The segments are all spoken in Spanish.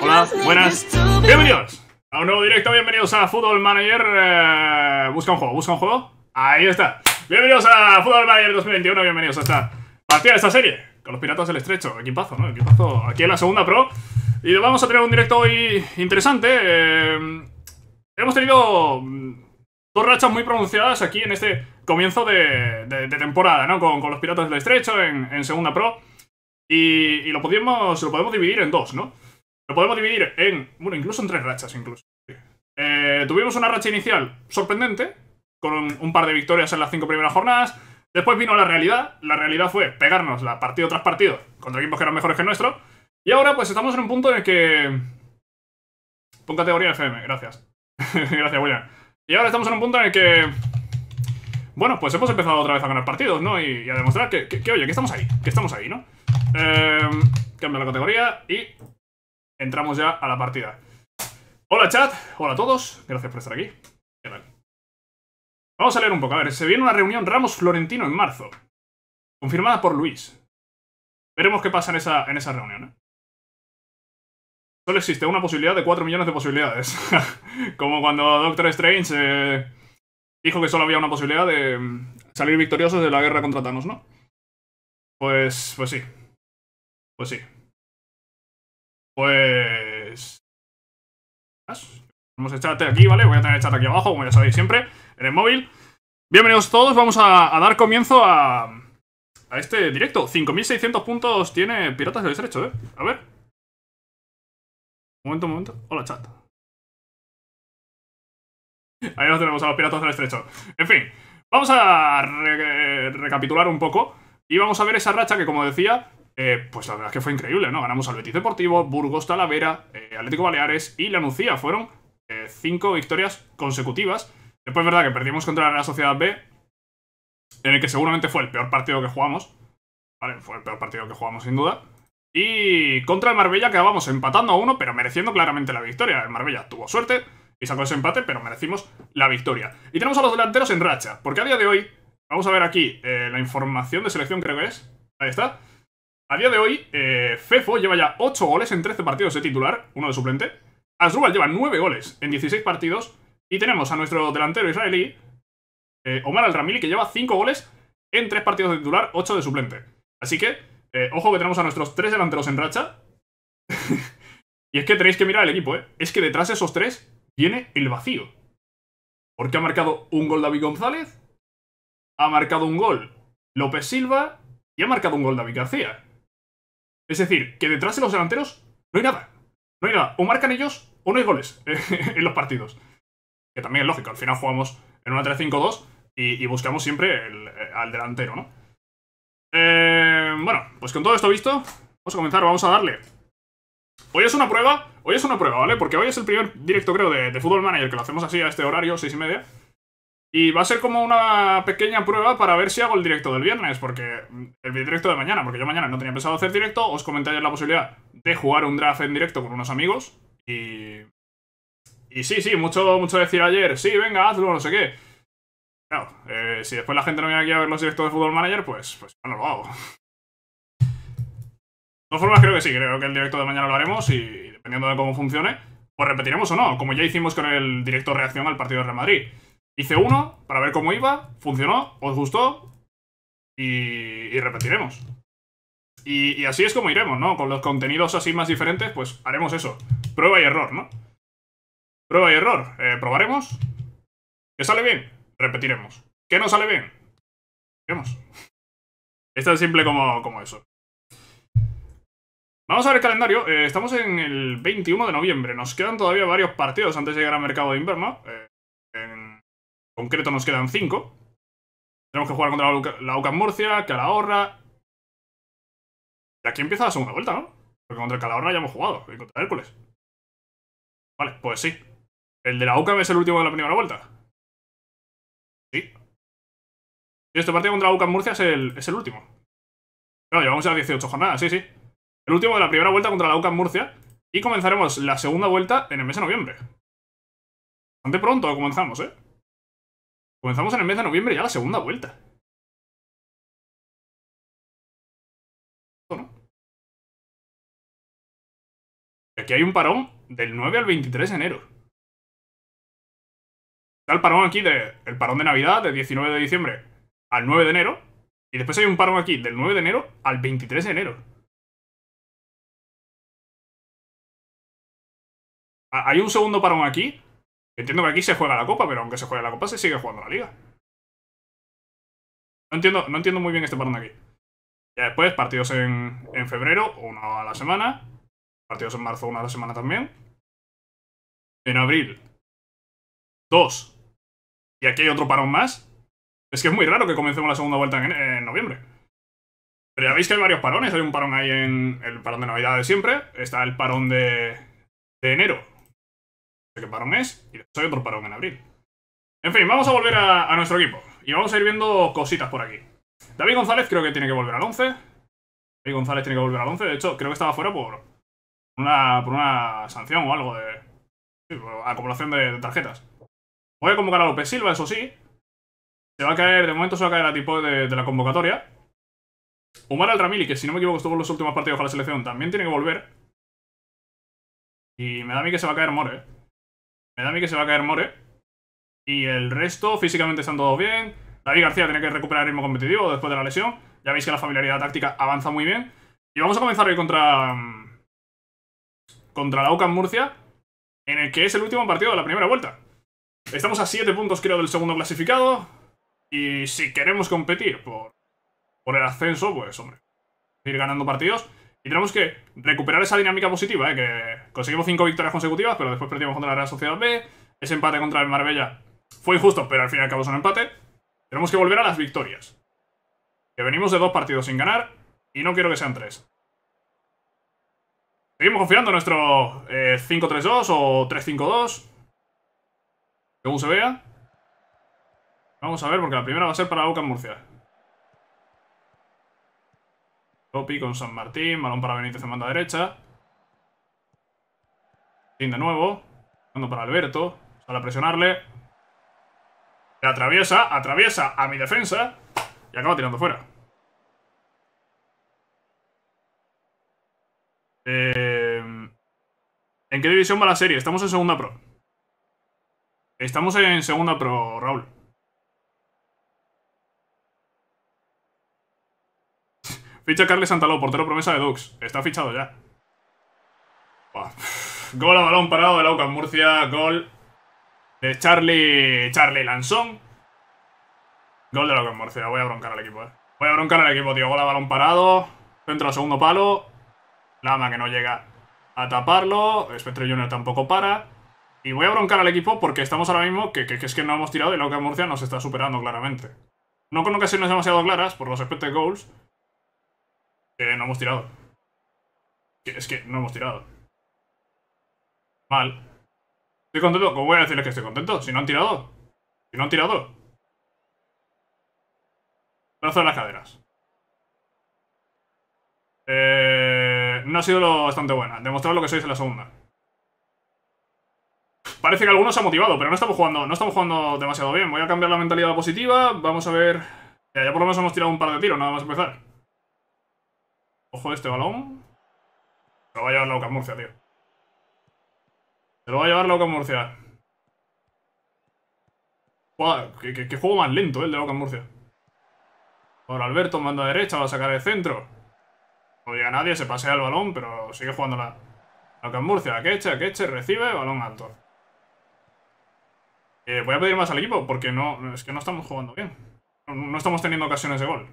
Hola, buenas. Bienvenidos a un nuevo directo, bienvenidos a Football Manager. eh, busca un juego, busca un juego. Ahí está. Bienvenidos a Football Manager 2021, bienvenidos a esta partida de esta serie. Con los Piratas del Estrecho, equipazo, ¿no? Equipazo aquí en la segunda pro. Y vamos a tener un directo hoy interesante. eh, hemos tenido mm, dos rachas muy pronunciadas aquí en este comienzo de, de- de temporada, ¿no? Con, con los Piratas del Estrecho en, en segunda pro. Y, y lo, podemos, lo podemos dividir en dos, ¿no? Lo podemos dividir en, bueno, incluso en tres rachas, incluso. Eh, tuvimos una racha inicial sorprendente, con un, par de victorias en las cinco primeras jornadas. Después vino la realidad. La realidad fue pegarnos la partido tras partido contra equipos que eran mejores que el nuestro. Y ahora, pues estamos en un punto en el que. Pon categoría FM, gracias. gracias, William. Y ahora estamos en un punto en el que. Bueno, pues hemos empezado otra vez a ganar partidos, ¿no? Y, a demostrar que, que- que, oye, que estamos ahí, que estamos ahí, ¿no? Eh, cambio la categoría y entramos ya a la partida. Hola chat, hola a todos, gracias por estar aquí. Vamos a leer un poco, a ver, se viene una reunión Ramos Florentino en marzo, confirmada por Luis. Veremos qué pasa en esa, en esa reunión. ¿eh? Solo existe una posibilidad de 4 millones de posibilidades. Como cuando Doctor Strange eh, dijo que solo había una posibilidad de mm, salir victoriosos de la guerra contra Thanos, ¿no? Pues, pues sí. Pues sí. Pues... Tenemos el chat aquí, ¿vale? Voy a tener el chat aquí abajo, como ya sabéis siempre, en el móvil. Bienvenidos todos, vamos a, a dar comienzo a, a este directo. 5.600 puntos tiene Piratas del Estrecho, ¿eh? A ver. Un momento, un momento. Hola, chat. Ahí nos tenemos a los Piratas del Estrecho. En fin, vamos a re- recapitular un poco y vamos a ver esa racha que, como decía, eh, pues la verdad es que fue increíble, ¿no? Ganamos al Betis Deportivo, Burgos Talavera, eh, Atlético Baleares y La Nucía. Fueron eh, cinco victorias consecutivas. Después, es verdad que perdimos contra la Sociedad B, en el que seguramente fue el peor partido que jugamos. ¿Vale? Fue el peor partido que jugamos, sin duda. Y contra el Marbella quedábamos empatando a uno, pero mereciendo claramente la victoria. El Marbella tuvo suerte y sacó ese empate, pero merecimos la victoria. Y tenemos a los delanteros en racha, porque a día de hoy, vamos a ver aquí la información de selección, creo que es. Ahí está. A día de hoy, eh, Fefo lleva ya 8 goles en 13 partidos de titular, uno de suplente. Asdrubal lleva 9 goles en 16 partidos. Y tenemos a nuestro delantero israelí, eh, Omar Al-Ramili, que lleva 5 goles en 3 partidos de titular, 8 de suplente. Así que, eh, ojo que tenemos a nuestros 3 delanteros en racha. y es que tenéis que mirar el equipo, ¿eh? Es que detrás de esos 3 viene el vacío. Porque ha marcado un gol David González, ha marcado un gol López Silva y ha marcado un gol David García. Es decir, que detrás de los delanteros no hay nada. No hay nada. O marcan ellos o no hay goles en los partidos. Que también es lógico. Al final jugamos en una 3-5-2 y, y buscamos siempre eh, al delantero, ¿no? Eh, bueno, pues con todo esto visto, vamos a comenzar, vamos a darle. Hoy es una prueba, hoy es una prueba, ¿vale? Porque hoy es el primer directo, creo, de, de Football Manager que lo hacemos así a este horario, seis y media. Y va a ser como una pequeña prueba para ver si hago el directo del viernes, porque mm, el directo de mañana, porque yo mañana no tenía pensado hacer directo, os comenté ayer la posibilidad de jugar un draft en directo con unos amigos y y sí, sí, mucho mucho decir ayer, sí, venga, hazlo, no sé qué. Claro, eh, si después la gente no viene aquí a ver los directos de Football Manager, pues pues no lo hago. De todas formas, creo que sí, creo que el directo de mañana lo haremos y dependiendo de cómo funcione, pues repetiremos o no, como ya hicimos con el directo reacción al partido de Real Madrid. Hice uno para ver cómo iba, funcionó, os gustó y, y repetiremos. Y, así es como iremos, ¿no? Con los contenidos así más diferentes, pues haremos eso. Prueba y error, ¿no? Prueba y error. Eh, probaremos. ¿Que sale bien? Repetiremos. ¿Que no sale bien? Veremos. Es tan simple como, eso. Vamos a ver el calendario. Eh, estamos en el 21 de noviembre. Nos quedan todavía varios partidos antes de llegar al mercado de invierno. Eh, concreto nos quedan 5. Tenemos que jugar contra la UCA- la UCAM Murcia, Calahorra. Y aquí empieza la segunda vuelta, ¿no? Porque contra Calahorra ya hemos jugado. Y contra Hércules. Vale, pues sí. El de la UCAM es el último de la primera vuelta. Sí. Y este partido contra la UCAM Murcia es el, es el último. Claro, llevamos ya 18 jornadas, sí, sí. El último de la primera vuelta contra la UCAM Murcia. Y comenzaremos la segunda vuelta en el mes de noviembre. Bastante pronto comenzamos, ¿eh? Comenzamos en el mes de noviembre ya la segunda vuelta. aquí hay un parón del 9 al 23 de enero. Está el parón aquí de. Parón de Navidad, de 19 de diciembre al 9 de enero. Y después hay un parón aquí del 9 de enero al 23 de enero. Hay un segundo parón aquí. Entiendo que aquí se juega la copa, pero aunque se juegue la copa, se sigue jugando la liga. No entiendo, no entiendo muy bien este parón de aquí. Ya después, partidos en, en febrero, uno a la semana. Partidos en marzo, uno a la semana también. En abril, dos. Y aquí hay otro parón más. Es que es muy raro que comencemos la segunda vuelta en, noviembre. Pero ya veis que hay varios parones. Hay un parón ahí en el parón de Navidad de siempre. Está el parón de, de enero. No sé qué parón es. Y después hay otro parón en abril. En fin, vamos a volver a, nuestro equipo. Y vamos a ir viendo cositas por aquí. David González creo que tiene que volver al 11. David González tiene que volver al 11. De hecho, creo que estaba fuera por una, por una sanción o algo de... acumulación de, tarjetas. Voy a convocar a López Silva, eso sí. Se va a caer, de momento se va a caer a tipo de, la convocatoria. Omar Alramili, que si no me equivoco estuvo en los últimos partidos con la selección, también tiene que volver. Y me da a mí que se va a caer More. Me da a mí que se va a caer More. Y el resto, físicamente están todos bien. David García tiene que recuperar el ritmo competitivo después de la lesión. Ya veis que la familiaridad táctica avanza muy bien. Y vamos a comenzar hoy contra... Contra la UCAM Murcia. En el que es el último partido de la primera vuelta. Estamos a 7 puntos creo del segundo clasificado. Y si queremos competir por, por el ascenso, pues hombre, ir ganando partidos. Tenemos que recuperar esa dinámica positiva, ¿eh? que conseguimos 5 victorias consecutivas, pero después perdimos contra la Real Sociedad B. Ese empate contra el Marbella fue injusto, pero al fin y al cabo un empate. Tenemos que volver a las victorias. Que venimos de dos partidos sin ganar y no quiero que sean tres. Seguimos confiando en nuestro 5-3-2 eh, o 3-5-2. Según se vea. Vamos a ver, porque la primera va a ser para en Murcia. Topi con San Martín, balón para Benítez en banda derecha. De nuevo. Dando para Alberto. Sale a presionarle. Le atraviesa, atraviesa a mi defensa. Y acaba tirando fuera. Eh, ¿En qué división va la serie? Estamos en segunda pro. Estamos en segunda pro, Raúl. Ficha Carles Santaló, portero promesa de Dux. Está fichado ya. Gol a balón parado de Laucan Murcia. Gol de Charlie, Charlie Lanzón. Gol de Laucan Murcia. Voy a broncar al equipo, eh. Voy a broncar al equipo, tío. Gol a balón parado. Centro al segundo palo. Lama que no llega a taparlo. Spectre Junior tampoco para. Y voy a broncar al equipo porque estamos ahora mismo que, es que no hemos tirado y Laucan Murcia nos está superando claramente. No con ocasiones demasiado claras por los expected goals. Que no hemos tirado. Es que no hemos tirado. Mal. Estoy contento. ¿Cómo voy a decirles que estoy contento? Si no han tirado. Si no han tirado. Brazo de las caderas. Eh, no ha sido lo bastante buena. Demostrar lo que sois en la segunda. Parece que algunos se ha motivado, pero no estamos jugando, no estamos jugando demasiado bien. Voy a cambiar la mentalidad positiva. Vamos a ver. Ya por lo menos hemos tirado un par de tiros, nada más empezar. Ojo este balón. Se lo va a llevar Oca Murcia, tío. Se lo va a llevar Oca Murcia. ¿Qué, juego más lento, eh, el de Oca Murcia. Ahora Alberto manda a derecha, va a sacar el centro. No llega nadie, se pasea el balón, pero sigue jugando la, la Murcia. Queche, Queche, recibe, balón alto. Eh, voy a pedir más al equipo, porque no, es que no estamos jugando bien. No, estamos teniendo ocasiones de gol.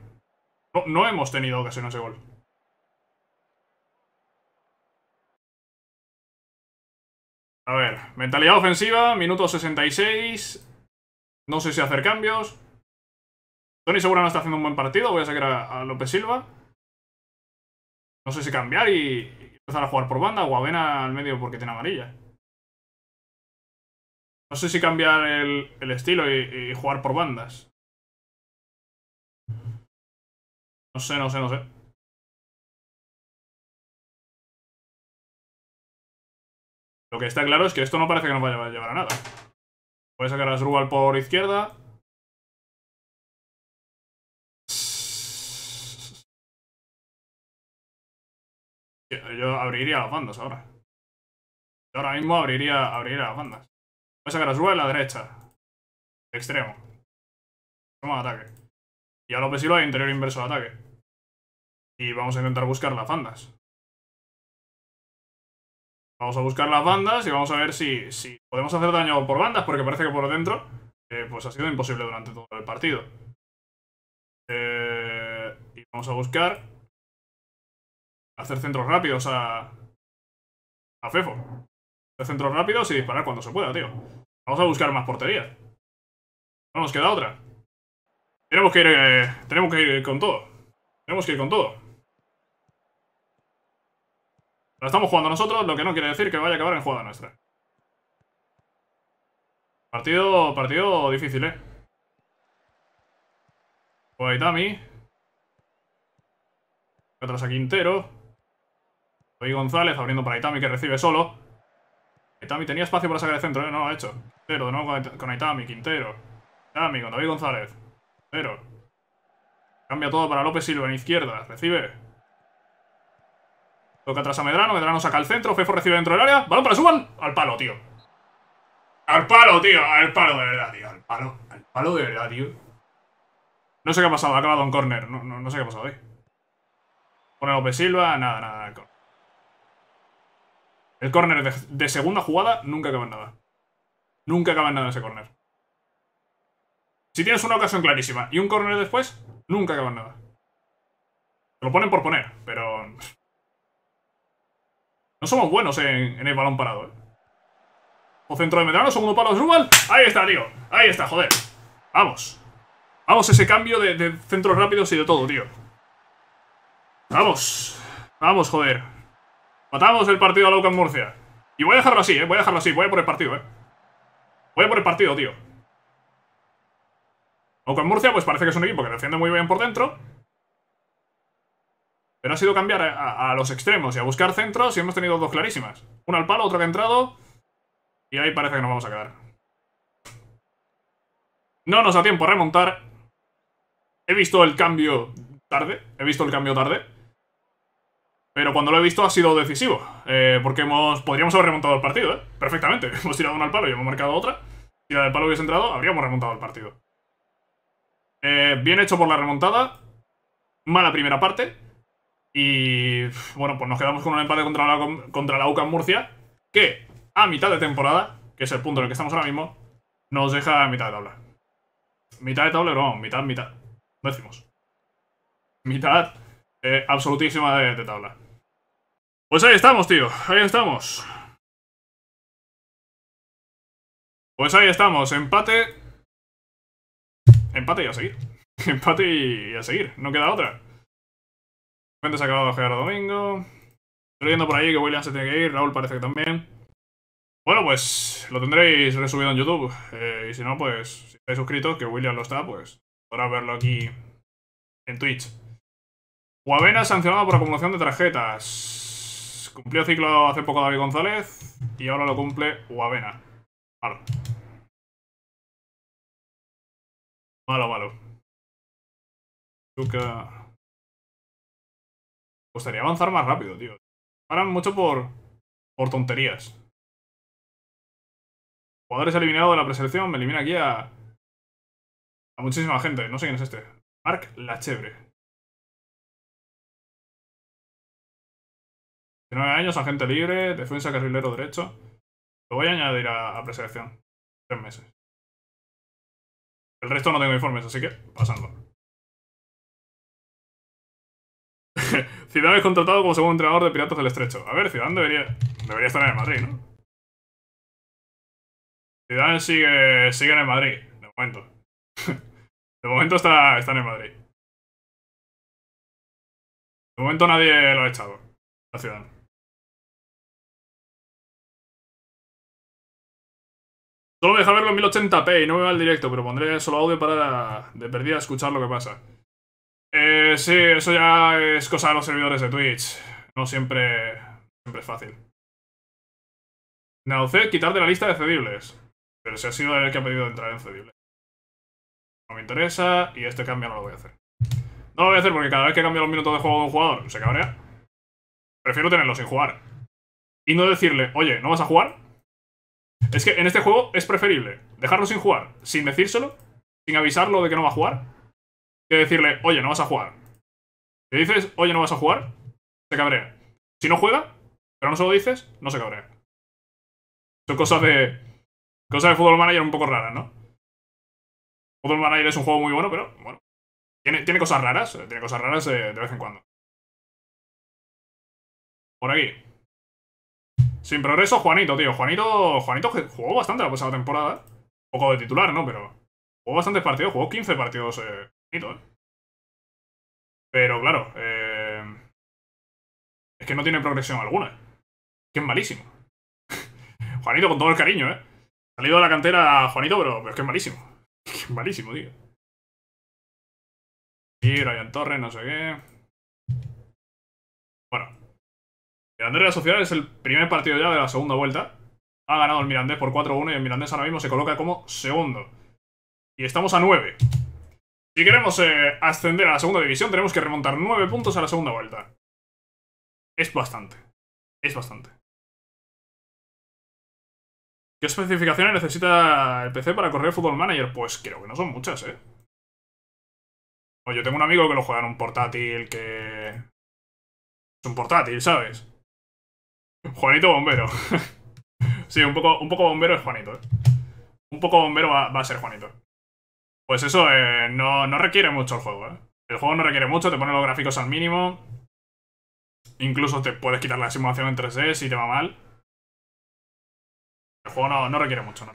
no hemos tenido ocasiones de gol. A ver, mentalidad ofensiva, minuto 66. No sé si hacer cambios. Tony Segura no está haciendo un buen partido. Voy a sacar a, López Silva. No sé si cambiar y, empezar a jugar por banda o Avena al medio porque tiene amarilla. No sé si cambiar el, estilo y jugar por bandas. No sé, no sé, no sé. Lo que está claro es que esto no parece que nos vaya a llevar a nada. Voy a sacar a Srubal por izquierda. Yo abriría las bandas ahora. Ahora mismo abriría, abriría las bandas. Voy a sacar a Suárez a la derecha. Extremo. Extremo de ataque. Y a López Silva interior inverso de ataque. Y vamos a intentar buscar las bandas. Vamos a buscar las bandas y vamos a ver si, si podemos hacer daño por bandas, porque parece que por dentro eh, pues ha sido imposible durante todo el partido. Eh, y vamos a buscar hacer centros rápidos a, a Fefo. Hacer centros rápidos y disparar cuando se pueda, tío. Vamos a buscar más portería. No nos queda otra. Tenemos que ir, eh, tenemos que ir con todo. Tenemos que ir con todo. La estamos jugando nosotros, lo que no quiere decir que vaya a acabar en jugada nuestra. Partido, partido difícil, eh. Guaitami. Atrás a Quintero. Hoy González abriendo para Itami que recibe solo. Itami tenía espacio para sacar el centro, ¿eh? No lo ha hecho. Quintero de nuevo con Itami, Quintero. Itami con David González. Quintero. Cambia todo para López Silva en izquierda. Recibe. Toca atrás a Medrano. Medrano saca el centro. Fefo recibe dentro del área. Balón para Suban. Al palo, tío. Al palo, tío. Al palo de verdad, tío. Al palo. Al palo de verdad, tío. No sé qué ha pasado. Ha acabado en córner. No, no, no sé qué ha pasado ahí. Pone López Silva. Nada, nada. El córner de, segunda jugada nunca acaba en nada. Nunca acaba en nada ese córner. Si tienes una ocasión clarísima y un córner después, nunca acaba en nada. Te lo ponen por poner, pero... No somos buenos en, el balón parado, ¿eh? O centro de Medrano, segundo palo de Rubal. Ahí está, tío. Ahí está, joder. Vamos. Vamos, ese cambio de, centros rápidos y de todo, tío. Vamos. Vamos, joder. Matamos el partido a Laucan Murcia. Y voy a dejarlo así, ¿eh? Voy a dejarlo así. Voy a por el partido, ¿eh? Voy a por el partido, tío. Laucan Murcia, pues parece que es un equipo que defiende muy bien por dentro. Pero ha sido cambiar a, los extremos y a buscar centros y hemos tenido dos clarísimas. Una al palo, otra que ha entrado. Y ahí parece que nos vamos a quedar. No nos da tiempo a remontar. He visto el cambio tarde. He visto el cambio tarde. Pero cuando lo he visto ha sido decisivo. Eh, porque hemos, podríamos haber remontado el partido, ¿eh? Perfectamente. hemos tirado una al palo y hemos marcado otra. Si la del palo hubiese entrado, habríamos remontado el partido. Eh, bien hecho por la remontada. Mala primera parte. Y bueno, pues nos quedamos con un empate contra la, contra la UCAM Murcia. Que a mitad de temporada, que es el punto en el que estamos ahora mismo, nos deja a mitad de tabla. Mitad de tabla, no, mitad, mitad. Decimos. Mitad eh, absolutísima de tabla. Pues ahí estamos, tío. Ahí estamos. Pues ahí estamos. Empate. Empate y a seguir. Empate y a seguir. No queda otra. Se ha acabado Gerardo Domingo. Estoy viendo por ahí que William se tiene que ir. Raúl parece que también. Bueno, pues lo tendréis resubido en YouTube. Eh, y si no, pues si estáis suscritos, que William lo está, pues podrás verlo aquí en Twitch. Guavena sancionado por acumulación de tarjetas. Cumplió ciclo hace poco David González y ahora lo cumple Uavena. Malo. Malo, malo. Me gustaría avanzar más rápido, tío. Paran mucho por, por tonterías. Jugadores eliminados de la preselección. Me elimina aquí a, a muchísima gente. No sé quién es este. Marc Lachebre. 19 años, agente libre, defensa carrilero derecho. Lo voy a añadir a, preselección. Tres meses. El resto no tengo informes, así que pasando. Zidane es contratado como segundo entrenador de Piratas del Estrecho. A ver, Zidane debería, debería estar en el Madrid, ¿no? Zidane sigue, sigue en el Madrid, de momento. de momento está, está en el Madrid. De momento nadie lo ha echado. La Zidane. Solo deja verlo en 1080p y no me va el directo, pero pondré solo audio para de perdida escuchar lo que pasa. Eh, sí, eso ya es cosa de los servidores de Twitch. No siempre, siempre es fácil. Naucet, quitar de la lista de cedibles. Pero si ha sido el que ha pedido entrar en cedibles. No me interesa y este cambio no lo voy a hacer. No lo voy a hacer porque cada vez que cambio los minutos de juego de un jugador se cabrea. Prefiero tenerlo sin jugar. y no decirle, oye, ¿no vas a jugar? Es que en este juego es preferible dejarlo sin jugar, sin decírselo, sin avisarlo de que no va a jugar, que decirle, oye, no vas a jugar. Si dices, oye, no vas a jugar, se cabrea. Si no juega, pero no se lo dices, no se cabrea. Son cosas de. Cosas de Football Manager un poco raras, ¿no? Football Manager es un juego muy bueno, pero bueno. Tiene, tiene cosas raras, tiene cosas raras de, de vez en cuando. Por aquí. Sin progreso, Juanito, tío. Juanito, Juanito jugó bastante la pasada temporada. Un poco de titular, ¿no? Pero jugó bastantes partidos, jugó 15 partidos. Eh, Juanito, ¿eh? Pero claro, eh, es que no tiene progresión alguna. Que es malísimo. Juanito, con todo el cariño, ¿eh? Salido de la cantera Juanito, pero, pero es que es malísimo. Es malísimo, tío. Y Ryan Torres, no sé qué. Bueno. El Andrés de la Sociedad es el primer partido ya de la segunda vuelta. Ha ganado el Mirandés por 4-1 y el Mirandés ahora mismo se coloca como segundo. Y estamos a 9. Si queremos eh, ascender a la segunda división, tenemos que remontar 9 puntos a la segunda vuelta. Es bastante. Es bastante. ¿Qué especificaciones necesita el PC para correr Football Manager? Pues creo que no son muchas, ¿eh? O yo tengo un amigo que lo juega en un portátil que... Es un portátil, ¿sabes? Juanito Bombero. sí, un poco, un poco bombero es Juanito, ¿eh? Un poco bombero va, a ser Juanito. Pues eso, eh, no, no requiere mucho el juego, ¿eh? El juego no requiere mucho, te pone los gráficos al mínimo. Incluso te puedes quitar la simulación en 3D si te va mal. El juego no, requiere mucho.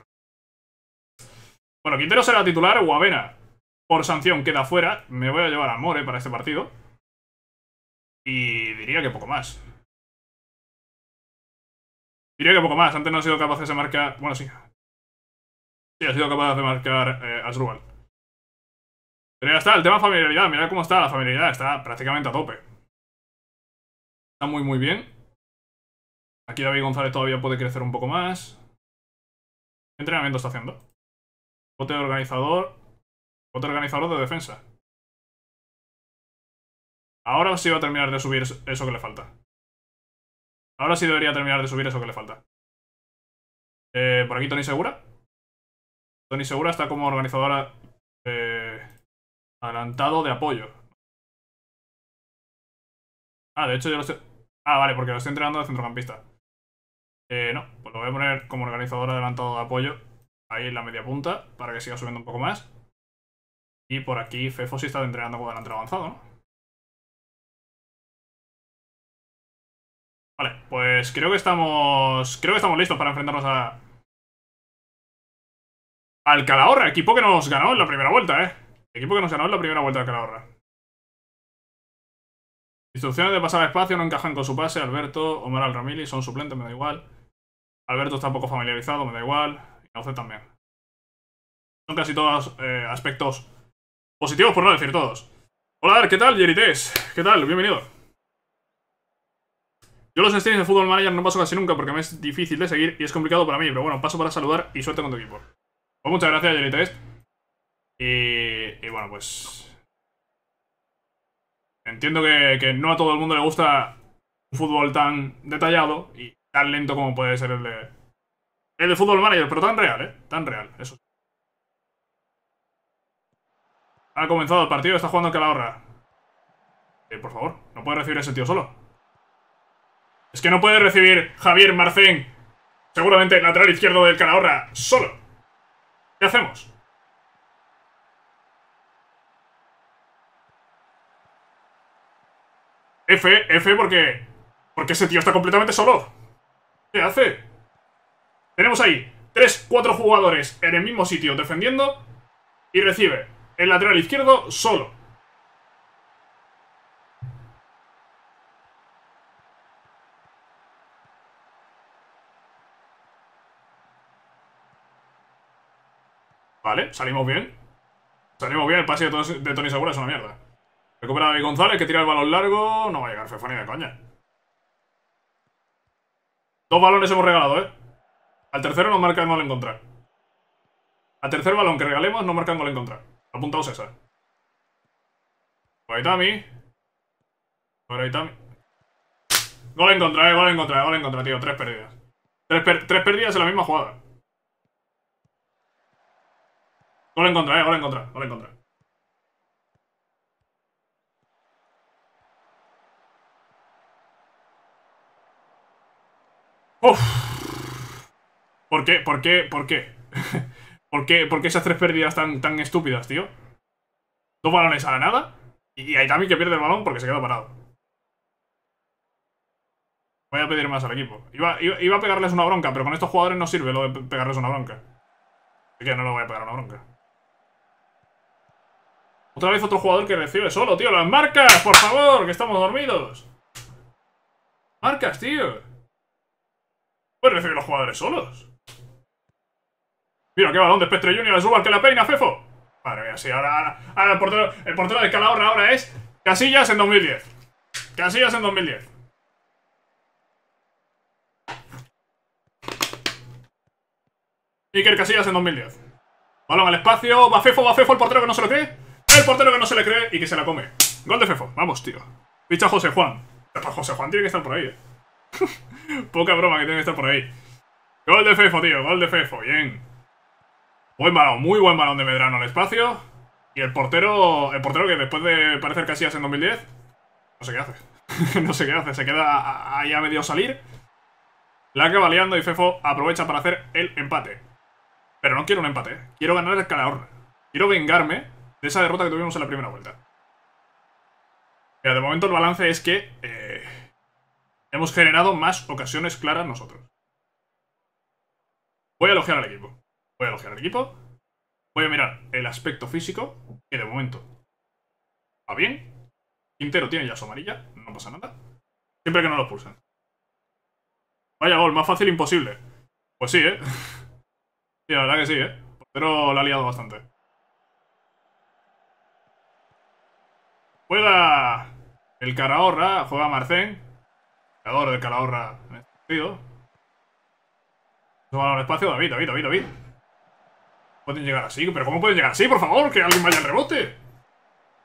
Bueno, Quintero será titular, Guavena por sanción queda fuera. Me voy a llevar a More para este partido. Y diría que poco más. Diría que poco más. Antes no ha sido capaz de marcar... Bueno, sí. Sí, ha sido capaz de marcar eh, Asrubal. Pero ya está, el tema familiaridad. Mirad cómo está la familiaridad. Está prácticamente a tope. Está muy, muy bien. Aquí David González todavía puede crecer un poco más. ¿Qué entrenamiento está haciendo? Bote organizador. Bote organizador de defensa. Ahora sí va a terminar de subir eso que le falta. Ahora sí debería terminar de subir eso que le falta. Eh, por aquí Tony Segura. Tony Segura está como organizadora eh, adelantado de apoyo. Ah, de hecho yo lo estoy... Ah, vale, porque lo estoy entrenando de centrocampista. Eh, no, pues lo voy a poner como organizador adelantado de apoyo. Ahí en la media punta, para que siga subiendo un poco más. Y por aquí Fefo sí está entrenando como delantero avanzado, ¿no? Vale, pues creo que estamos... Creo que estamos listos para enfrentarnos a... Al Calahorra, equipo que nos ganó en la primera vuelta, ¿eh? Equipo que nos ganó en la primera vuelta al Calahorra. Instrucciones de pasar espacio no encajan con su pase. Alberto, Omar Al son suplentes, me da igual. Alberto está poco familiarizado, me da igual. Y Nauce también. Son casi todos eh, aspectos positivos, por no decir todos. Hola, ¿qué tal, Yerites? ¿Qué tal? Bienvenido. Yo los streams de Football Manager no paso casi nunca porque me es difícil de seguir y es complicado para mí, pero bueno, paso para saludar y suerte con tu equipo. Pues muchas gracias, Yerites. Y, bueno, pues... Entiendo que, no a todo el mundo le gusta un fútbol tan detallado y tan lento como puede ser el de. El de Football Manager, pero tan real, ¿eh? Tan real, eso. Ha comenzado el partido, está jugando la Eh, por favor, no puede recibir ese tío solo. Es que no puede recibir Javier Marcén, seguramente lateral izquierdo del Calahorra, solo. ¿Qué hacemos? F, F porque... Porque ese tío está completamente solo. ¿Qué hace? Tenemos ahí 3, 4 jugadores en el mismo sitio defendiendo y recibe el lateral izquierdo solo. Vale, salimos bien. Salimos bien, el pase de Tony Segura es una mierda. Recupera a González, que tira el balón largo. No va a llegar Fefani de coña. Dos balones hemos regalado, ¿eh? Al tercero nos marca el gol en contra. Al tercer balón que regalemos nos marca el gol en contra. Apuntaos esa. Guaitami. Guaitami. Gol en contra, eh, gol en contra, gol en contra, tío. Tres pérdidas. Tres, tres pérdidas en la misma jugada. Gol en contra, eh, gol en contra, gol en contra. Uf. ¿Por qué? ¿Por qué? ¿Por qué? ¿Por qué? ¿Por qué esas tres pérdidas tan, tan estúpidas, tío? Dos balones a la nada y Aitami que pierde el balón porque se queda parado. Voy a pedir más al equipo. Iba, iba, a pegarles una bronca, pero con estos jugadores no sirve lo de pegarles una bronca. Así que no le voy a pegar una bronca. Otra vez otro jugador que recibe solo, tío. ¡Las marcas! ¡Por favor! ¡Que estamos dormidos! ¡Marcas, tío! Puedes recibir los jugadores solos. Mira qué balón de Spectre Junior. Es igual que la peina, Fefo. Madre mía, sí. Ahora, ahora, el, portero, el portero de Calahorra ahora es Casillas en 2010. Casillas en 2010. Iker Casillas en 2010. Balón al espacio. Va Fefo, va Fefo, el portero que no se lo cree. El portero que no se le cree y que se la come. Gol de Fefo. Vamos, tío. Ficha José Juan. José Juan tiene que estar por ahí, eh. Poca broma que tiene que estar por ahí. Gol de Fefo, tío. Gol de Fefo. Bien. Buen balón. Muy buen balón de Medrano al espacio. Y el portero... El portero que después de parecer Casillas en 2010... No sé qué hace. no sé qué hace. Se queda ahí a medio salir. La acaba liando y Fefo aprovecha para hacer el empate. Pero no quiero un empate. ¿eh? Quiero ganar el Calahorra. Quiero vengarme de esa derrota que tuvimos en la primera vuelta. Mira, de momento el balance es que... Eh, hemos generado más ocasiones claras nosotros. Voy a elogiar al equipo. Voy a elogiar al equipo. Voy a mirar el aspecto físico, que de momento va bien. Quintero tiene ya su amarilla, no pasa nada. Siempre que no lo pulsen. Vaya gol, más fácil imposible. Pues sí, ¿eh? sí, la verdad que sí, ¿eh? Pero la ha liado bastante. Juega el Carahorra, juega Marcén. Creador del Calahorra en este sentido. No al espacio, David, David, David, David. Pueden llegar así, pero ¿cómo pueden llegar así? Por favor, que alguien vaya al rebote.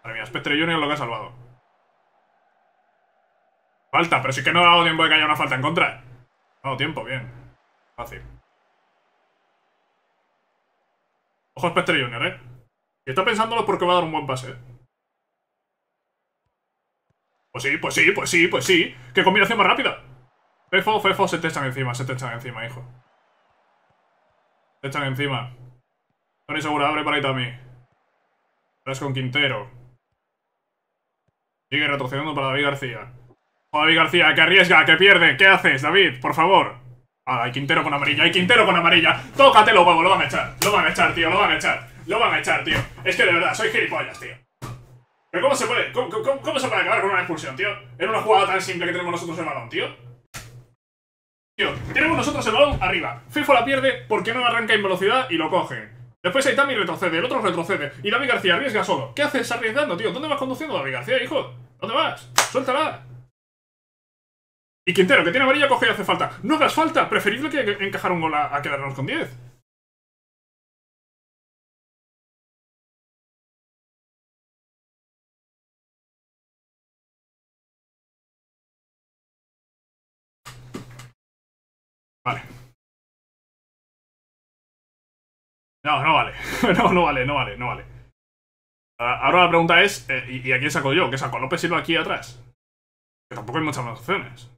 Madre mía, Spectre Junior lo que ha salvado. Falta, pero sí que no ha dado tiempo de que haya una falta en contra. No tiempo, bien. Fácil. Ojo Spectre Junior, eh. Y está pensándolo porque va a dar un buen pase. Pues sí, pues sí, pues sí, pues sí. ¡Qué combinación más rápida! Fefo, Fefo, se te echan encima, se te echan encima, hijo. Se te echan encima. Tony Segura, abre para Itami. Tras con Quintero. Sigue retrocediendo para David García. David García, que arriesga, que pierde. ¿Qué haces, David? Por favor. Ah, hay Quintero con amarilla, hay Quintero con amarilla. Tócatelo, huevo, lo van a echar. Lo van a echar, tío, lo van a echar. Lo van a echar, tío. Es que de verdad, soy gilipollas, tío. ¿Pero cómo se puede, cómo, se puede acabar con una expulsión, tío? En una jugada tan simple que tenemos nosotros el balón, tío. Tío, tenemos nosotros el balón arriba. FIFO la pierde porque no arranca en velocidad y lo coge. Después Aitami retrocede, el otro retrocede. Y David García arriesga solo. ¿Qué haces arriesgando, tío? ¿Dónde vas conduciendo, David García, hijo? ¿Dónde vas? ¡Suéltala! Y Quintero, que tiene amarilla, coge y hace falta. ¡No hagas falta! Preferible que encajar un gol a, a quedarnos con 10. No, no vale. no, no vale, no vale, no vale. Ahora la pregunta es, eh, ¿y a quién saco yo? ¿Qué saco? ¿López Silva aquí atrás? Que tampoco hay muchas más opciones.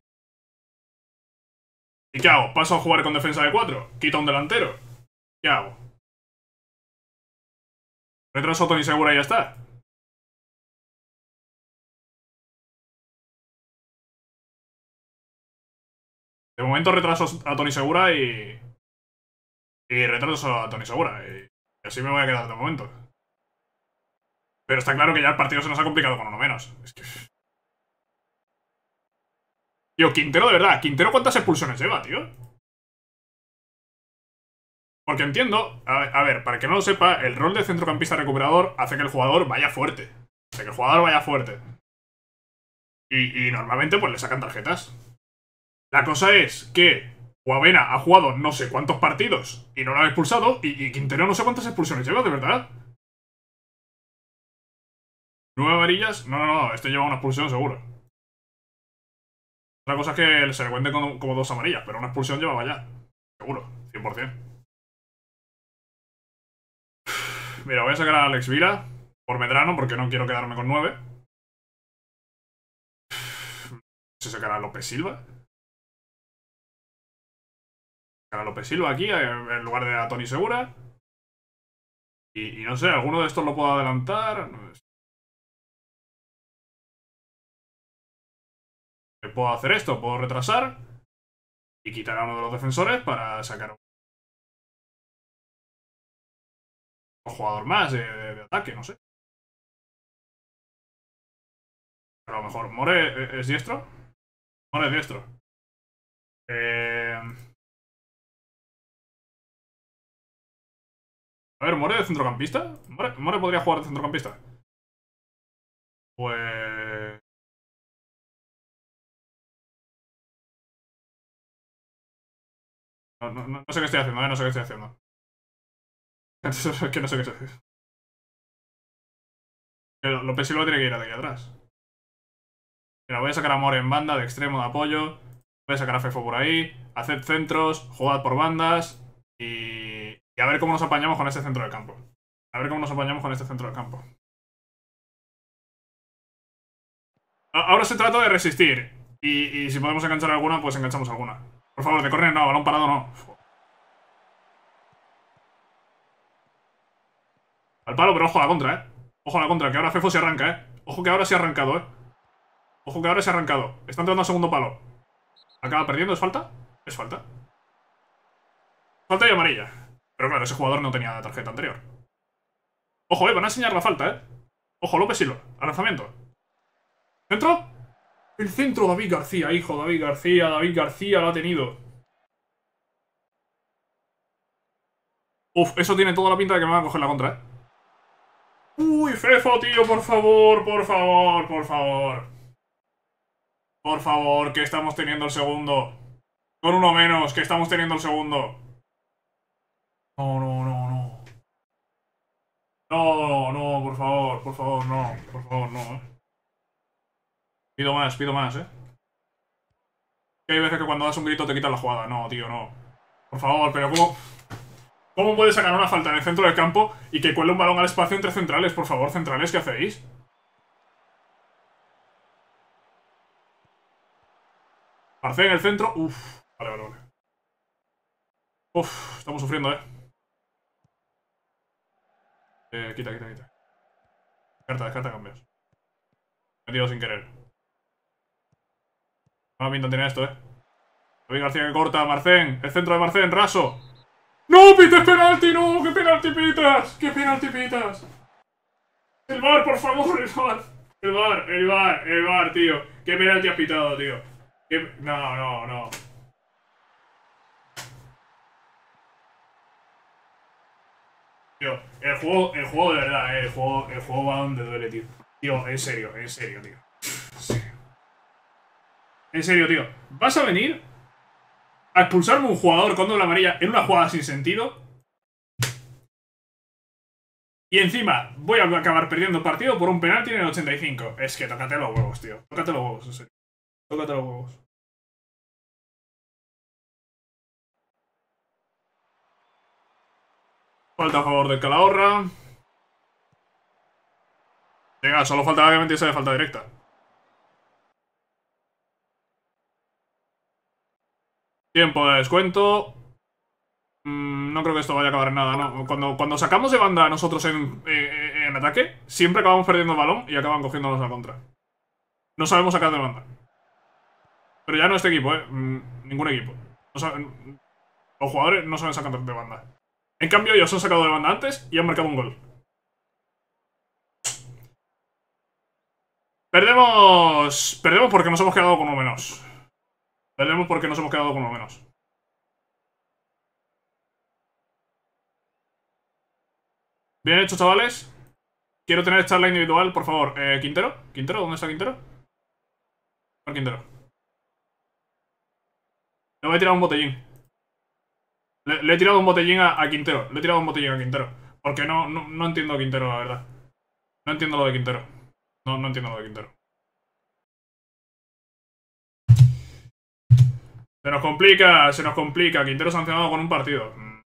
¿Y qué hago? ¿Paso a jugar con defensa de 4? ¿Quito un delantero? ¿Qué hago? ¿Retraso Tony Segura y ya está? De momento retraso a Tony Segura y... Y retraso a Tony Segura. Y así me voy a quedar de momento. Pero está claro que ya el partido se nos ha complicado con uno menos. Es que... Tío, Quintero de verdad. ¿Quintero cuántas expulsiones lleva, tío? Porque entiendo... A ver, para que no lo sepa, el rol de centrocampista recuperador hace que el jugador vaya fuerte. Hace que el jugador vaya fuerte. Y, y normalmente pues le sacan tarjetas. La cosa es que Guavena ha jugado no sé cuántos partidos y no lo ha expulsado, y, Quintero no sé cuántas expulsiones lleva, de verdad. ¿Nueve amarillas? No, no, no, este lleva una expulsión seguro. Otra cosa es que se le cuente como, como dos amarillas, pero una expulsión llevaba ya. Seguro, 100%. Mira, voy a sacar a Alex Vila por Medrano porque no quiero quedarme con 9. Se sacará López Silva. A López Silva aquí en lugar de a Tony Segura. Y, no sé, ¿alguno de estos lo puedo adelantar? Puedo hacer esto, puedo retrasar y quitar a uno de los defensores para sacar un jugador más de, ataque, no sé. A lo mejor More eh, es diestro. More es diestro. Eh... A ver, ¿More de centrocampista? ¿More, podría jugar de centrocampista? Pues... No, no, no, sé qué estoy haciendo, eh, no sé qué estoy haciendo. Que no sé qué estoy haciendo. Pero López Silva tiene que ir de aquí atrás. Mira, voy a sacar a More en banda, de extremo de apoyo. Voy a sacar a Fefo por ahí. Haced centros, jugad por bandas. Y, y a ver cómo nos apañamos con este centro del campo. A ver cómo nos apañamos con este centro del campo. Ahora se trata de resistir. Y, y si podemos enganchar alguna, pues enganchamos alguna. Por favor, de correr no, balón parado no. Al palo, pero ojo a la contra, eh. Ojo a la contra, que ahora Fefo se arranca, eh. Ojo que ahora se ha arrancado, eh. Ojo que ahora se ha arrancado. Está entrando al segundo palo. Acaba perdiendo, ¿es falta? Es falta. Falta y amarilla. Pero claro, ese jugador no tenía tarjeta anterior. Ojo, eh, van a enseñar la falta, eh. Ojo, López Silva, al lanzamiento. ¿Centro? El centro, David García, hijo, David García, David García lo ha tenido. Uf, eso tiene toda la pinta de que me van a coger la contra, eh. Uy, Fefo, tío, por favor, por favor, por favor. Por favor, que estamos teniendo el segundo. Con uno menos, que estamos teniendo el segundo. No, no, no, no. No, no, por favor, por favor, no. Por favor, no, eh. Pido más, pido más, eh. Que hay veces que cuando das un grito te quitan la jugada. No, tío, no. Por favor, pero ¿cómo...? ¿Cómo puede sacar una falta en el centro del campo y que cuele un balón al espacio entre centrales? Por favor, centrales, ¿qué hacéis? Marcé en el centro. Uf. Vale, vale, vale. Uf, estamos sufriendo, eh. Eh, quita, quita, quita. Descarta, descarta cambios. Metido sin querer. No pinta tiene esto, eh. David García que corta, Marcén. El centro de Marcén, raso. ¡No, pites penalti! ¡No! ¡Qué penalti pitas! ¡Qué penalti pitas! El bar, por favor, el bar. El bar, el bar, el bar, tío. ¿Qué penalti has pitado, tío? ¿Qué... No, no, no. Tío, el juego, el juego de verdad, eh, el juego, el juego va donde duele, tío. Tío, en serio, en serio, tío. En serio. En serio, tío. ¿Vas a venir a expulsarme un jugador con doble amarilla en una jugada sin sentido? Y encima voy a acabar perdiendo partido por un penalti en el 85. Es que tócate los huevos, tío. Tócate los huevos, en serio. Tócate los huevos. Falta a favor del Calahorra. Venga, solo falta obviamente esa de falta directa. Tiempo de descuento. Mm, no creo que esto vaya a acabar en nada, ¿no? Cuando, cuando sacamos de banda a nosotros en, eh, en ataque, siempre acabamos perdiendo el balón y acaban cogiéndonos la contra. No sabemos sacar de banda. Pero ya no este equipo, ¿eh? Mm, ningún equipo. Saben- los jugadores no saben sacar de banda. En cambio, ellos han sacado de banda antes y han marcado un gol. Perdemos... Perdemos porque nos hemos quedado con uno menos. Perdemos porque nos hemos quedado con uno menos. Bien hecho, chavales. Quiero tener charla individual, por favor. Eh, ¿Quintero? ¿Quintero? ¿Dónde está Quintero? ¿Cuál Quintero? Le voy a tirar un botellín. Le, he tirado un botellín a, a Quintero. Le he tirado un botellín a Quintero. Porque no, no, no entiendo a Quintero, la verdad. No entiendo lo de Quintero. No, no entiendo lo de Quintero. Se nos complica, se nos complica. Quintero sancionado con un partido. Mm.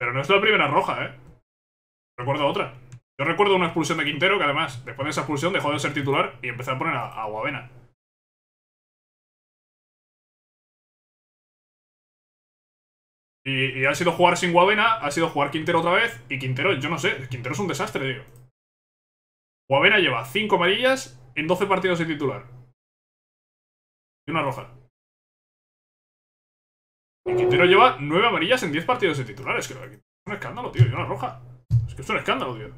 Pero no es la primera roja, ¿eh? Recuerdo otra. Yo recuerdo una expulsión de Quintero que además, después de esa expulsión, dejó de ser titular y empezó a poner a, a Guavena. Y, ha sido jugar sin Guavena, ha sido jugar Quintero otra vez. Y Quintero, yo no sé, Quintero es un desastre, tío. Guavena lleva 5 amarillas en 12 partidos de titular. Y una roja. Y Quintero lleva 9 amarillas en 10 partidos de titular. Es que es un escándalo, tío. Y una roja. Es que es un escándalo, tío.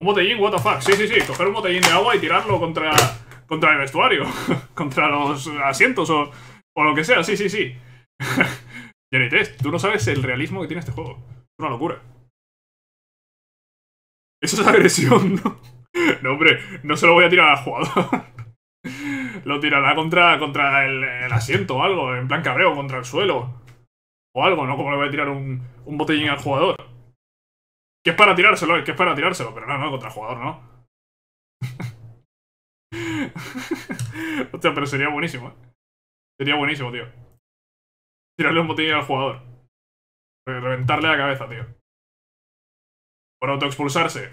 Un botellín, what the fuck. Sí, sí, sí. Coger un botellín de agua y tirarlo contra, contra el vestuario. contra los asientos o, o lo que sea. Sí, sí, sí. Test, tú no sabes el realismo que tiene este juego. Es una locura. Eso es agresión, ¿no? No, hombre, no se lo voy a tirar al jugador. lo tirará contra, contra el, asiento o algo, en plan cabreo, contra el suelo. O algo, ¿no? Como le voy a tirar un, un botellín al jugador. Que es para tirárselo, que es para tirárselo, pero no, no, contra el jugador, ¿no? Hostia, pero sería buenísimo, ¿eh? Sería buenísimo, tío. Tirarle un botellín al jugador. Reventarle la cabeza, tío. Por autoexpulsarse.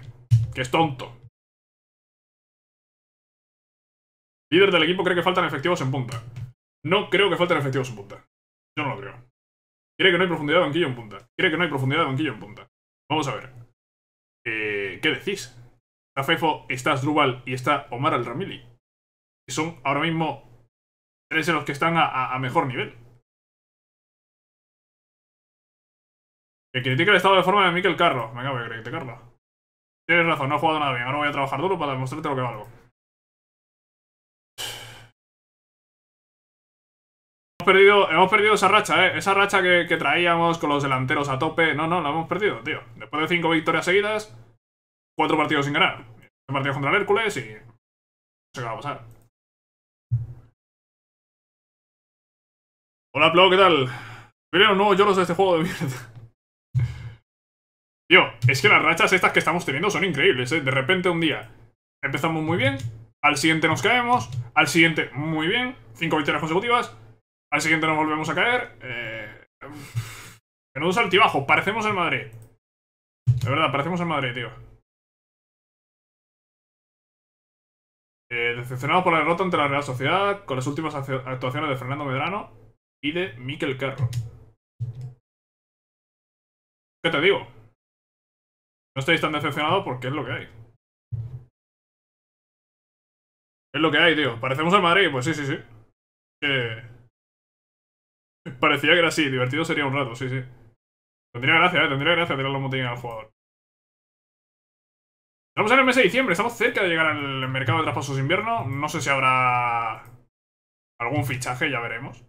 Que es tonto. Líder del equipo cree que faltan efectivos en punta. No creo que falten efectivos en punta. Yo no lo creo. Cree que no hay profundidad de banquillo en punta. Cree que no hay profundidad de banquillo en punta. Vamos a ver. Eh, ¿Qué decís? Está Fefo, está Asdrubal y está Omar Al-Ramili. Que son ahora mismo tres de los que están a mejor nivel. Que critique el estado de forma de Mikel Carlo. Venga, voy a criticarlo. Tienes razón, no he jugado nada bien. Ahora voy a trabajar duro para demostrarte lo que valgo. Hemos perdido, hemos perdido esa racha, ¿eh? Esa racha que, traíamos con los delanteros a tope. No, no, la hemos perdido, tío. Después de cinco victorias seguidas, cuatro partidos sin ganar. Un partido contra el Hércules y... No sé qué va a pasar. Hola, Plo, ¿qué tal? No, yo no sé este juego de mierda. Tío, es que las rachas estas que estamos teniendo son increíbles, ¿eh? De repente un día empezamos muy bien, al siguiente nos caemos, al siguiente muy bien, cinco victorias consecutivas, al siguiente nos volvemos a caer. Eh... Menudo altibajo, parecemos el Madrid. De verdad, parecemos el Madrid, tío. Eh, decepcionado por la derrota ante la Real Sociedad con las últimas actuaciones de Fernando Medrano y de Mikel Carro. ¿Qué te digo? No estáis tan decepcionados porque es lo que hay. Es lo que hay, tío. Parecemos el Madrid, pues sí, sí, sí. Parecía que era así, divertido sería un rato, sí, sí. Tendría gracia, eh, tendría gracia tirar los motines al jugador. Estamos en el mes de diciembre, estamos cerca de llegar al mercado de traspasos invierno. No sé si habrá algún fichaje, ya veremos.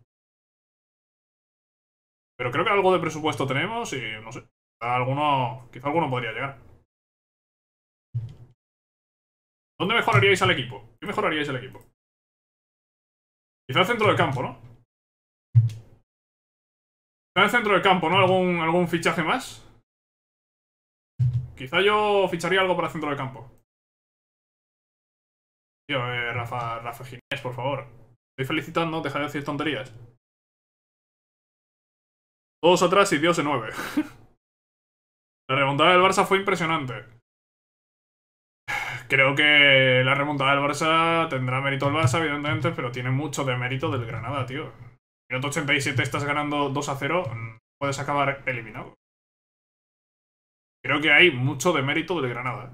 Pero creo que algo de presupuesto tenemos y no sé alguno, quizá alguno podría llegar. ¿Dónde mejoraríais al equipo? ¿Qué mejoraríais el equipo? Quizá el centro del campo, ¿no? Quizá el centro del campo, ¿no? ¿Algún, algún fichaje más? Quizá yo ficharía algo para el centro del campo. Tío, eh, Rafa, Rafa Ginés, por favor. Estoy felicitando, deja de decir tonterías. Todos atrás y Dios en nueve. La remontada del Barça fue impresionante. Creo que la remontada del Barça tendrá mérito el Barça, evidentemente, pero tiene mucho de mérito del Granada, tío. Minuto 87 estás ganando 2 a 0, puedes acabar eliminado. Creo que hay mucho de mérito del Granada.